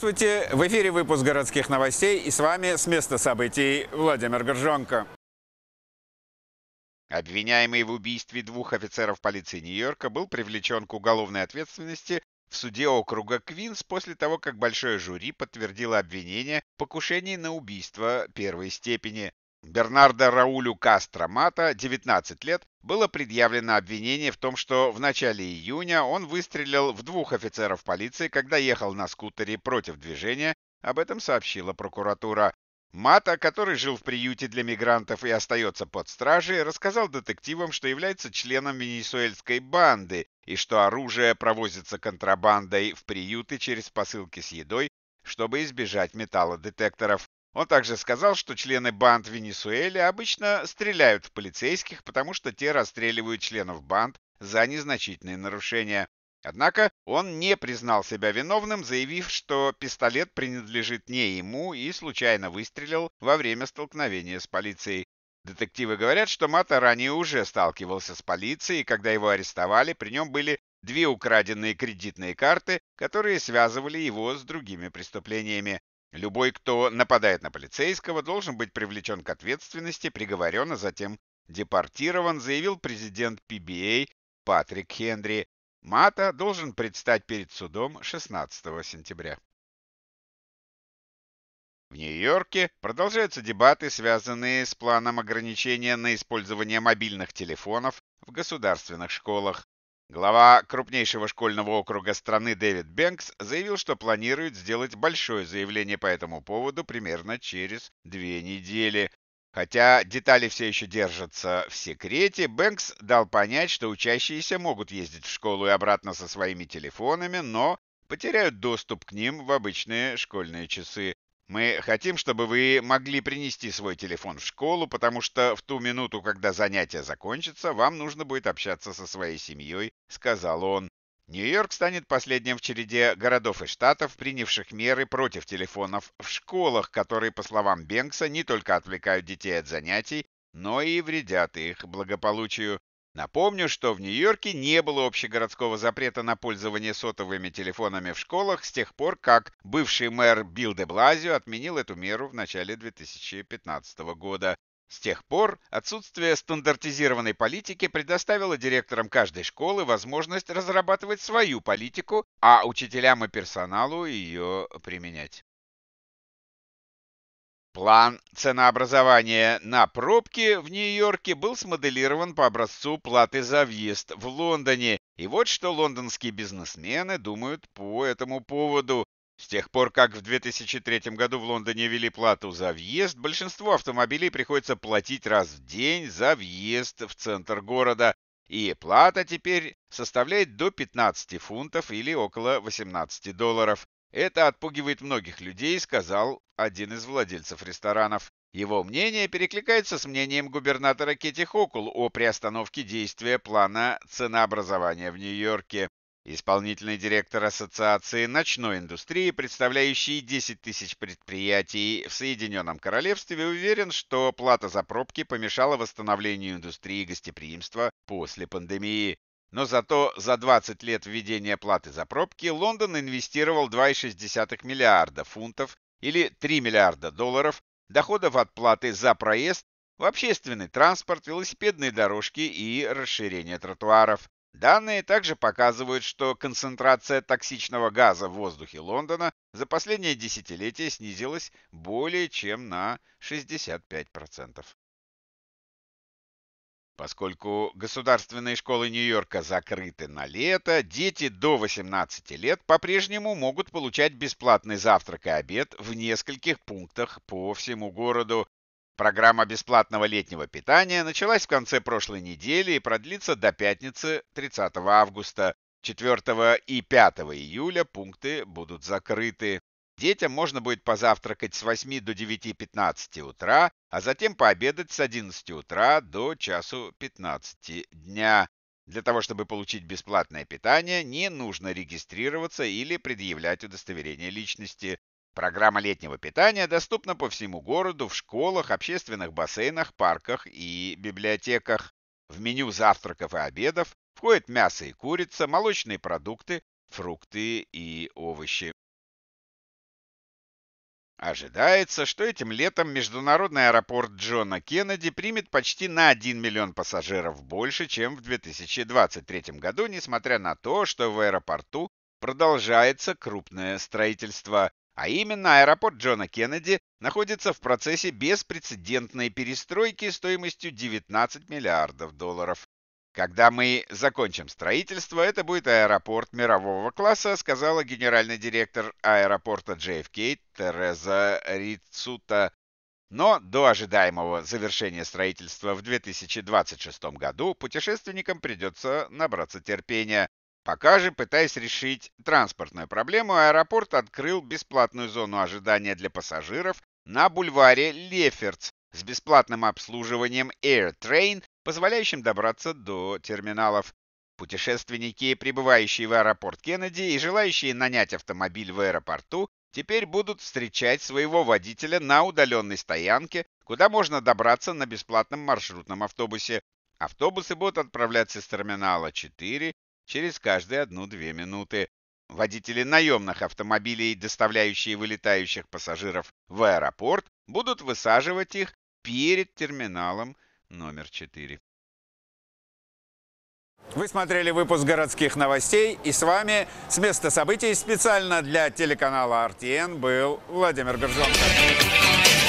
Здравствуйте! В эфире выпуск городских новостей и с вами с места событий Владимир Горжонко. Обвиняемый в убийстве двух офицеров полиции Нью-Йорка был привлечен к уголовной ответственности в суде округа Квинс после того, как большое жюри подтвердило обвинение в покушении на убийство первой степени. Бернардо Раулю Кастро Мата, 19 лет, было предъявлено обвинение в том, что в начале июня он выстрелил в двух офицеров полиции, когда ехал на скутере против движения, об этом сообщила прокуратура. Мата, который жил в приюте для мигрантов и остается под стражей, рассказал детективам, что является членом венесуэльской банды и что оружие провозится контрабандой в приюты через посылки с едой, чтобы избежать металлодетекторов. Он также сказал, что члены банд в Венесуэле обычно стреляют в полицейских, потому что те расстреливают членов банд за незначительные нарушения. Однако он не признал себя виновным, заявив, что пистолет принадлежит не ему и случайно выстрелил во время столкновения с полицией. Детективы говорят, что Мата ранее уже сталкивался с полицией, и когда его арестовали, при нем были две украденные кредитные карты, которые связывали его с другими преступлениями. Любой, кто нападает на полицейского, должен быть привлечен к ответственности, приговорен, а затем депортирован, заявил президент PBA Патрик Хенри. Мата должен предстать перед судом 16 сентября. В Нью-Йорке продолжаются дебаты, связанные с планом ограничения на использование мобильных телефонов в государственных школах. Глава крупнейшего школьного округа страны Дэвид Бэнкс заявил, что планирует сделать большое заявление по этому поводу примерно через две недели. Хотя детали все еще держатся в секрете, Бэнкс дал понять, что учащиеся могут ездить в школу и обратно со своими телефонами, но потеряют доступ к ним в обычные школьные часы. Мы хотим, чтобы вы могли принести свой телефон в школу, потому что в ту минуту, когда занятие закончится, вам нужно будет общаться со своей семьей, сказал он. Нью-Йорк станет последним в череде городов и штатов, принявших меры против телефонов в школах, которые, по словам Бенкса, не только отвлекают детей от занятий, но и вредят их благополучию. Напомню, что в Нью-Йорке не было общегородского запрета на пользование сотовыми телефонами в школах с тех пор, как бывший мэр Билл де Блазио отменил эту меру в начале 2015 года. С тех пор отсутствие стандартизированной политики предоставило директорам каждой школы возможность разрабатывать свою политику, а учителям и персоналу ее применять. План ценообразования на пробки в Нью-Йорке был смоделирован по образцу платы за въезд в Лондоне. И вот что лондонские бизнесмены думают по этому поводу. С тех пор, как в 2003 году в Лондоне ввели плату за въезд, большинству автомобилей приходится платить раз в день за въезд в центр города. И плата теперь составляет до 15 фунтов или около 18 долларов. Это отпугивает многих людей, сказал один из владельцев ресторанов. Его мнение перекликается с мнением губернатора Кетти Хокул о приостановке действия плана ценообразования в Нью-Йорке. Исполнительный директор Ассоциации ночной индустрии, представляющий 10 тысяч предприятий в Соединенном Королевстве, уверен, что плата за пробки помешала восстановлению индустрии гостеприимства после пандемии. Но зато за 20 лет введения платы за пробки Лондон инвестировал 2,6 миллиарда фунтов или 3 миллиарда долларов доходов от платы за проезд в общественный транспорт, велосипедные дорожки и расширение тротуаров. Данные также показывают, что концентрация токсичного газа в воздухе Лондона за последнее десятилетие снизилась более чем на 65%. Поскольку государственные школы Нью-Йорка закрыты на лето, дети до 18 лет по-прежнему могут получать бесплатный завтрак и обед в нескольких пунктах по всему городу. Программа бесплатного летнего питания началась в конце прошлой недели и продлится до пятницы 30 августа. 4 и 5 июля пункты будут закрыты. Детям можно будет позавтракать с 8 до 9.15 утра, а затем пообедать с 11 утра до часу 15 дня. Для того, чтобы получить бесплатное питание, не нужно регистрироваться или предъявлять удостоверение личности. Программа летнего питания доступна по всему городу в школах, общественных бассейнах, парках и библиотеках. В меню завтраков и обедов входят мясо и курица, молочные продукты, фрукты и овощи. Ожидается, что этим летом международный аэропорт Джона Кеннеди примет почти на 1 миллион пассажиров больше, чем в 2023 году, несмотря на то, что в аэропорту продолжается крупное строительство. А именно, аэропорт Джона Кеннеди находится в процессе беспрецедентной перестройки стоимостью 19 миллиардов долларов. Когда мы закончим строительство, это будет аэропорт мирового класса, сказала генеральный директор аэропорта JFK Тереза Рицута. Но до ожидаемого завершения строительства в 2026 году путешественникам придется набраться терпения. Пока же, пытаясь решить транспортную проблему, аэропорт открыл бесплатную зону ожидания для пассажиров на бульваре Леферц с бесплатным обслуживанием AirTrain, позволяющим добраться до терминалов. Путешественники, прибывающие в аэропорт Кеннеди и желающие нанять автомобиль в аэропорту, теперь будут встречать своего водителя на удаленной стоянке, куда можно добраться на бесплатном маршрутном автобусе. Автобусы будут отправляться с терминала 4 через каждые 1-2 минуты. Водители наемных автомобилей, доставляющие вылетающих пассажиров в аэропорт, будут высаживать их перед терминалом номер 4. Вы смотрели выпуск городских новостей, и с вами с места событий специально для телеканала RTN был Владимир Горжонков.